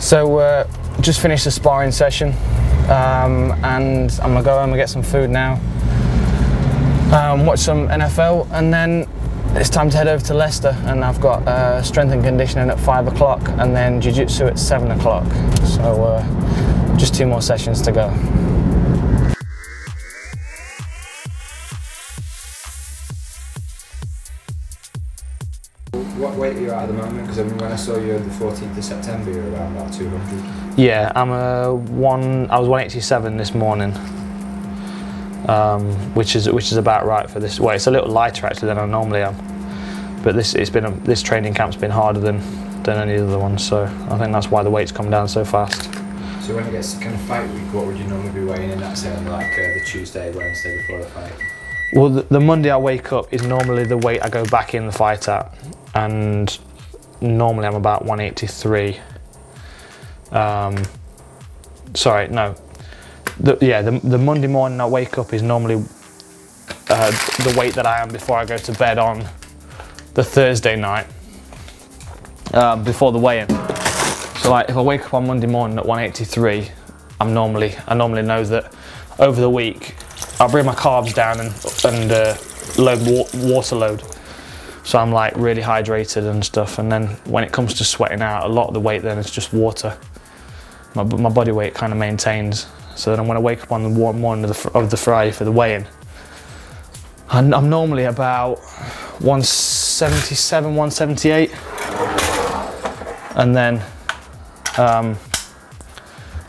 So uh, just finished the sparring session um, and I'm gonna go home and get some food now. Um, watch some NFL and then it's time to head over to Leicester and I've got uh, strength and conditioning at five o'clock and then jiu-jitsu at seven o'clock. So uh, just two more sessions to go. What weight are you at at the moment? Because I mean, when I saw you on the 14th of September, you were around about 200. Yeah, I'm a one. I was 187 this morning, um, which is which is about right for this. Well, it's a little lighter actually than I normally am, but this it's been a, this training camp's been harder than than any other one. So I think that's why the weight's come down so fast. So when it gets to kind of fight week, what would you normally be weighing in at, say, on like uh, the Tuesday, Wednesday before the fight? Well, the, the Monday I wake up is normally the weight I go back in the fight at, and normally I'm about 183. Um, sorry, no. The, yeah, the, the Monday morning I wake up is normally uh, the weight that I am before I go to bed on the Thursday night, um, before the weigh-in. So like, if I wake up on Monday morning at 183, I'm normally I normally know that over the week I'll bring my carbs down and and uh, load wa- water load. So I'm like really hydrated and stuff. And then when it comes to sweating out, a lot of the weight then is just water. My, my body weight kind of maintains. So then when I wake up on the warm morning of the, of the Friday for the weigh-in, I'm, I'm normally about 177, 178. And then, um,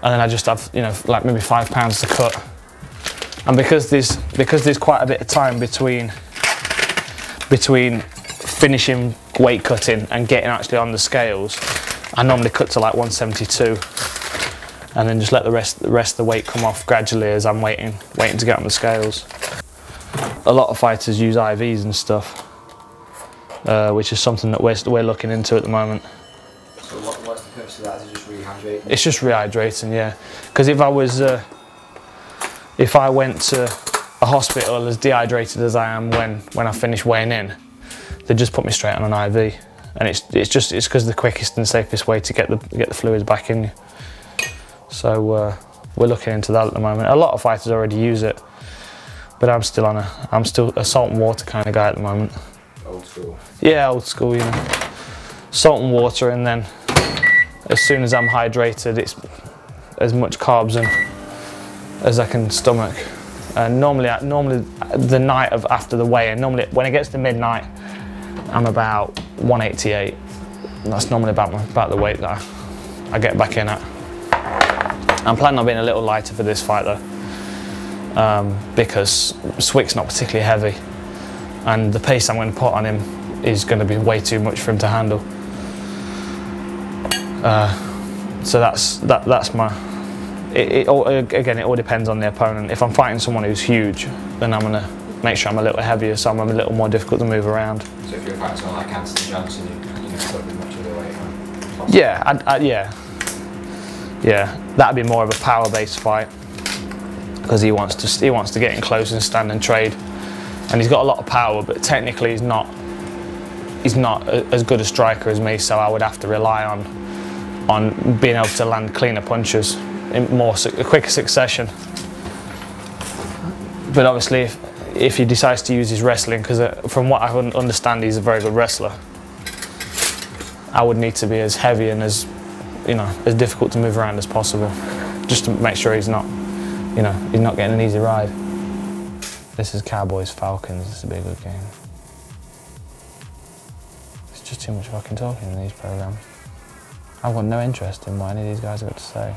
and then I just have, you know, like maybe five pounds to cut. And because there's, because there's quite a bit of time between, between finishing weight cutting and getting actually on the scales, I normally cut to like 172 and then just let the rest the rest of the weight come off gradually as I'm waiting waiting to get on the scales. A lot of fighters use IVs and stuff, uh, which is something that we're we're looking into at the moment. So what, what's the purpose of that? Is it just rehydrating? It's just rehydrating, yeah. Because if I was, uh, if I went to a hospital as dehydrated as I am when when I finish weighing in, they'd just put me straight on an IV, and it's it's just it's because the quickest and safest way to get the get the fluids back in you. So uh, we're looking into that at the moment. A lot of fighters already use it, but I'm still on a I'm still a salt and water kind of guy at the moment. Old school. Yeah, old school, you know. Salt and water, and then as soon as I'm hydrated, it's as much carbs and as I can stomach. And normally, normally the night of after the weigh-in, normally when it gets to midnight, I'm about 188. That's normally about my, about the weight that I, I get back in at. I'm planning on being a little lighter for this fight though, um, because Swick's not particularly heavy and the pace I'm going to put on him is going to be way too much for him to handle. Uh, so that's that. That's my. It, it all, again, it all depends on the opponent. If I'm fighting someone who's huge, then I'm going to make sure I'm a little heavier, so I'm a little more difficult to move around. So if you're someone like Anthony Johnson, you, you know, put much of the weight on. Yeah, I'd, i yeah, yeah. That'd be more of a power-based fight because he wants to he wants to get in close and stand and trade, and he's got a lot of power, but technically he's not he's not a, as good a striker as me. So I would have to rely on on being able to land cleaner punches in more su- quicker succession. But obviously, if, if he decides to use his wrestling, because uh, from what I understand, he's a very good wrestler. I would need to be as heavy and as you know as difficult to move around as possible, just to make sure he's not you know he's not getting an easy ride. This is Cowboys Falcons. This be a good game. It's just too much fucking talking in these programs. I've got no interest in what any of these guys have got to say.